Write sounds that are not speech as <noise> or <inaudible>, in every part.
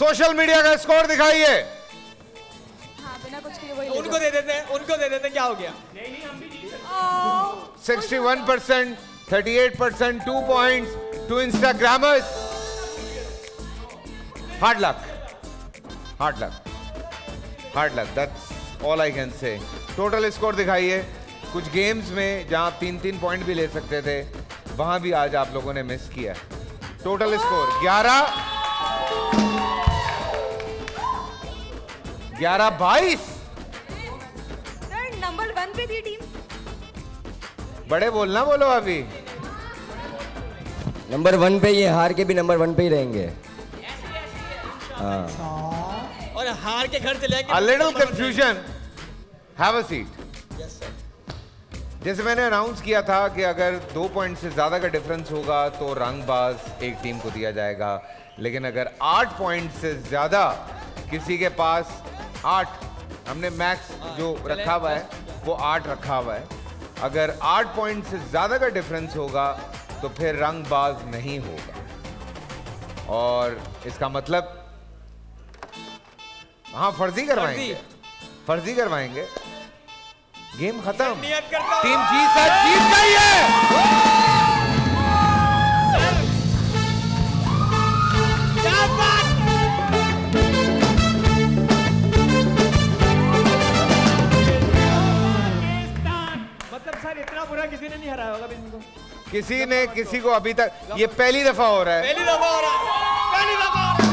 Social media का score दिखाइए। हाँ बिना कुछ किए वही उनको दे देते हैं उनको दे देते हैं क्या हो गया? Sixty one percent 38 percent two point two instagrammers hard luck hard luck hard luck that's all I can say total score दिखाइए। कुछ गेम्स में जहाँ आप तीन तीन पॉइंट भी ले सकते थे वहाँ भी आज आप लोगों ने मिस किया। Total score 11 11 22 sir number one पे थी टीम बड़े बोलना बोलो अभी। नंबर वन पे ये हार के भी नंबर वन पे ही रहेंगे। हाँ। और हार के घर चले A little confusion. Have a seat. जैसे मैंने अनाउंस किया था कि अगर दो पॉइंट से ज़्यादा का डिफरेंस होगा तो रंगबाज एक टीम को दिया जाएगा। लेकिन अगर आठ पॉइंट से ज़्यादा किसी के पास आठ हमने मैक्स जो रखा हुआ है वो आठ रखा हुआ है। अगर आठ पॉइंट से ज़्यादा का डिफरेंस होगा तो फिर रंगबाज नहीं होगा। और इसका मतलब हाँ फर्जी करवाएँगे। फर्जी। करवाएँगे। गेम खत्म। हूँ। टीम जी सर जीत गई है। इतना बुरा किसी ने नहीं हराया होगा अभी इनको किसी ने किसी को अभी तक ये पहली दफ़ा हो रहा है पहली दफ़ा हो रहा है पहली दफ़ा हो रहा है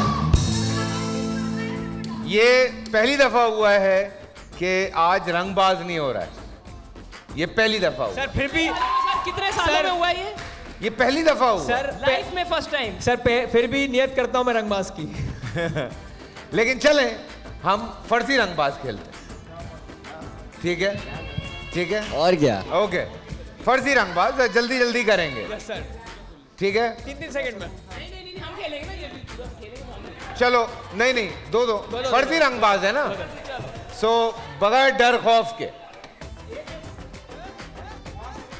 ये पहली दफ़ा हुआ है कि आज रंगबाज नहीं हो रहा है ये पहली दफ़ा हुआ सर फिर भी सर कितने सालों में हुआ ये ये पहली दफ़ा हुआ सर लाइफ में फ़र्स्ट टाइम सर फिर भी नियत करता हूँ मैं रंगबाज की लेकिन चलें हम फर्जी रंगबाज खेलते ठीक है ठीक है और क्या ओके फर्जी रंगबाज जल्दी जल्दी करेंगे। ठीक है? तीन तीन सेकंड में। नहीं नहीं नहीं हम खेलेंगे ना ये भी खेलेंगे हम। चलो नहीं नहीं दो दो दो, फर्जी रंगबाज है ना सो बगैर डर खौफ के।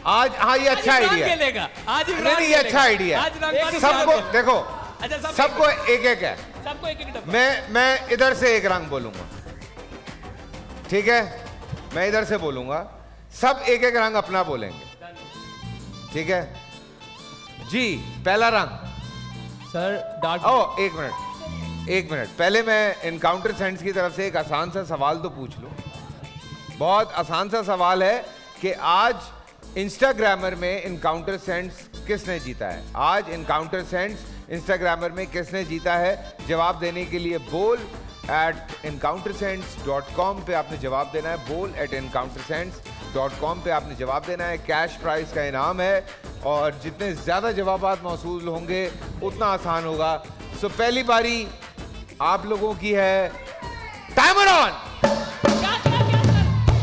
आज हाँ ये अच्छा आइडिया आज नहीं ये अच्छा आइडिया है। सबको देखो अच्छा सबको एक एक है। सबको एक एक मैं मैं इधर से एक रंग बोलूँगा। ठीक है? मैं इधर से बोलूँगा। सब एक एक रंग अपना बोलेंगे। ठीक है? जी पहला रंग। सर डार्क ओ एक मिनट एक मिनट। पहले मैं इनकाउंटर सेंस की तरफ़ से एक आसान सा सवाल तो पूछ लूँ। बहुत आसान सा सवाल है कि आज इंस्टाग्रामर में इनकाउंटर सेंस किसने जीता है? आज इनकाउंटर सेंस इंस्टाग्रामर में किसने जीता है? जवाब देने के लिए बोल at encounter cents dot com पर आपने जवाब देना है। बोल एट इनकाउंटर डॉट कॉम पर आपने जवाब देना है। कैश प्राइस का इनाम है और जितने ज़्यादा जवाब मौसूल होंगे, उतना आसान होगा। सो पहली बारी आप लोगों की है टाइमर ऑन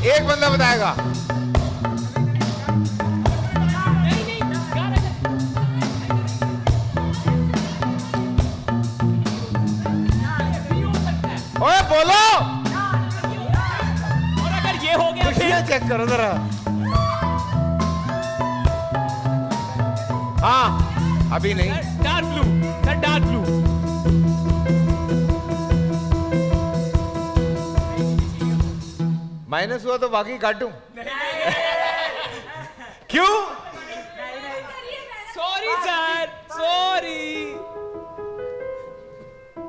एक बंदा बताएगा। ओए, बोलो। चेक करो जरा हाँ अभी नहीं। Dark blue sir dark blue minus हुआ तो बाकी काटूं। <laughs> क्यों? सॉरी सर सॉरी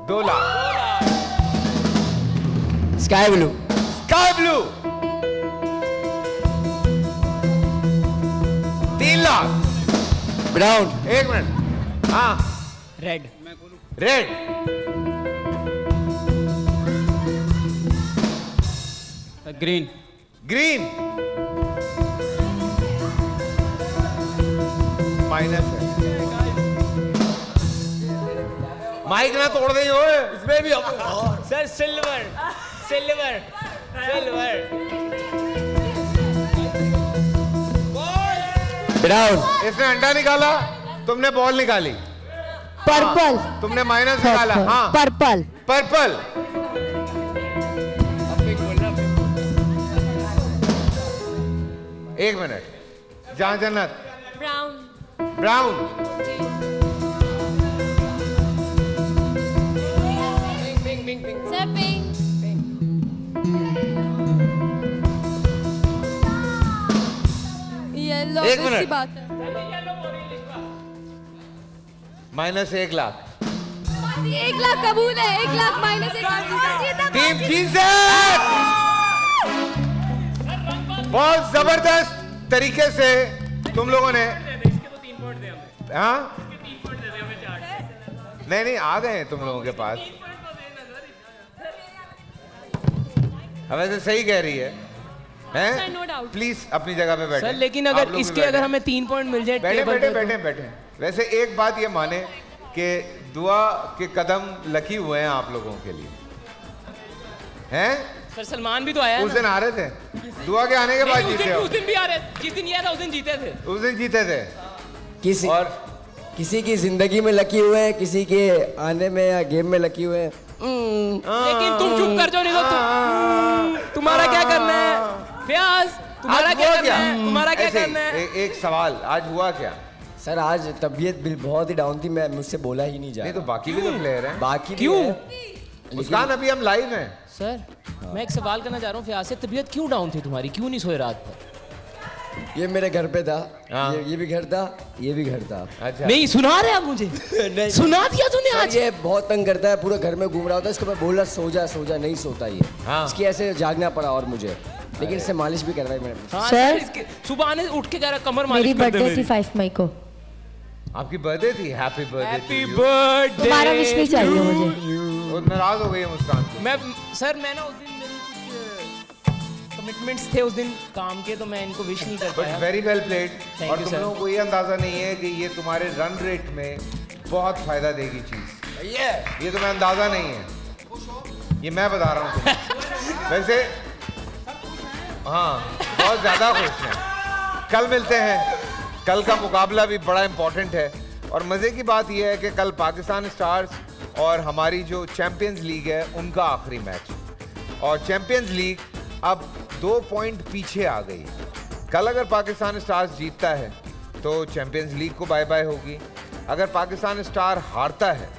दो लाख। स्काई ब्लू तीन ब्राउन एक मिनट हाँ red red green green minus है माइक ना तोड़ दे ओए इसमें भी sir silver silver silver brown इसने अंडा निकाला तुमने बॉल निकाली। पर्पल तुमने माइनस निकाला हाँ। पर्पल पर्पल एक मिनट जहाँ जन्नत ब्राउन ब्राउन एक मिनट। बात माइनस एक लाख। एक लाख कबूल है एक लाख माइनस एक लाख। टीम जीते। बहुत ज़बरदस्त तरीके से तुम लोगों ने हाँ? नहीं नहीं आ गए हैं तुम लोगों के पास। हमें वैसे सही कह रही है। हैं? प्लीज़ अपनी जगह पे बैठे। सर लेकिन अगर इसके अगर हमें तीन पॉइंट मिल जाए बैठे बैठे तो- बैठे बैठे। वैसे एक बात ये माने कि दुआ के कदम लकी हुए हैं आप लोगों के लिए। हैं? सर सलमान भी तो आया उस दिन आ रहे थे। दुआ के आने के बाद उस जीते दिन उस दिन भी आ रहे जिस दिन ये था उस दिन जीते थे। उस दिन जीते थे। किसी और किसी की ज़िंदगी में लकी हुए हैं किसी के आने में या गेम में लकी हुए हैं। हम्म, लेकिन तुम चुप कर जाओ नहीं तो तुम्हारा क्या करना है? फ्याज तुम्हारा क्या करना है? तुम्हारा क्या करना है? ए- एक सवाल आज हुआ क्या? सर आज तबीयत बिल बहुत ही डाउन थी मैं मुझसे बोला ही नहीं जा नहीं तो रहा। बाकी भी तो प्लेयर हैं। बाकी क्यों? मुस्कान अभी हम लाइव हैं। सर मैं एक सवाल करना चाह रहा हूँ फ्याज से तबीयत क्यों डाउन थी तुम्हारी? क्यों नहीं सोए रात भर? ये मेरे घर पे था। हाँ। ये, ये भी घर था ये भी घर था। अच्छा। नहीं सुना रहे आप मुझे? <laughs> नहीं। सुना दिया तूने आज? ये बहुत तंग करता है पूरे घर में घूम रहा होता है इसको मैं बोला सो जा सो जा नहीं सोता ये। हाँ। इसकी ऐसे जागना पड़ा और मुझे। लेकिन इससे मालिश भी करवाई मैंने हाँ, सर। सुबह आने उठ के कह रहा कमर मालिश कर दे बर्थडे थी मेरी फाइव मई को। आपकी बर्थडे थी? हैप्पी हैप्पी बर्थडे बर्थडे तुम्हारा विश नहीं चाहिए मुझे। वो नाराज़ हो गई है मुस्कान मैं सर मैं ना उस दिन कमिटमेंट्स थे उस दिन काम के तो मैं इनको विश नहीं कर बट पाया। वेरी वेल प्लेड और तुम लोगों को ये अंदाज़ा नहीं है कि ये तुम्हारे रन रेट में बहुत फ़ायदा देगी चीज़। ये तुम्हें अंदाज़ा नहीं है। ये मैं बता रहा हूँ <laughs> वैसे हाँ बहुत ज़्यादा खुश हैं। कल मिलते हैं। कल का मुकाबला भी बड़ा इंपॉर्टेंट है। और मज़े की बात यह है कि कल पाकिस्तान स्टार्स और हमारी जो चैंपियंस लीग है, उनका आखिरी मैच और चैंपियंस लीग अब दो पॉइंट पीछे आ गई। कल अगर पाकिस्तान स्टार्स जीतता है तो चैंपियंस लीग को बाय बाय होगी। अगर पाकिस्तान स्टार हारता है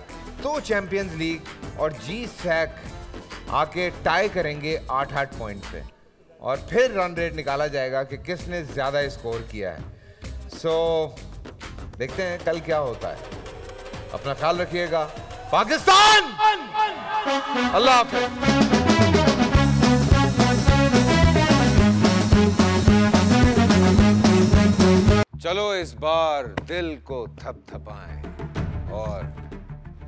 तो चैंपियंस लीग और जी सैक आके टाई करेंगे आठ आठ पॉइंट पे। और फिर रन रेट निकाला जाएगा कि किसने ज़्यादा स्कोर किया है। सो so, देखते हैं कल क्या होता है। अपना ख्याल रखिएगा। पाकिस्तान! अल्लाह चलो इस बार दिल को थपथपाएँ और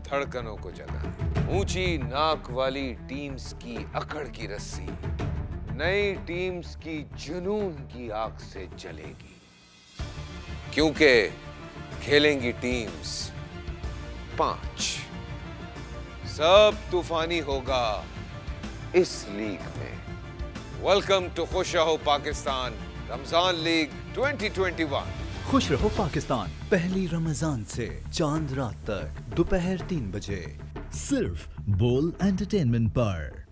धड़कनों को जगाएँ। ऊँची नाक वाली टीम्स की अकड़ की रस्सी। नई टीम्स की जुनून की आग से जलेगी। क्योंकि खेलेंगी टीम्स पाँच। सब तूफानी होगा इस लीग में। वेलकम टू खुश रहो पाकिस्तान, रमज़ान लीग 2021 खुश रहो पाकिस्तान, पहली रमज़ान से चाँद रात तक, दोपहर तीन बजे। सिर्फ़ बोल एंटरटेनमेंट पर।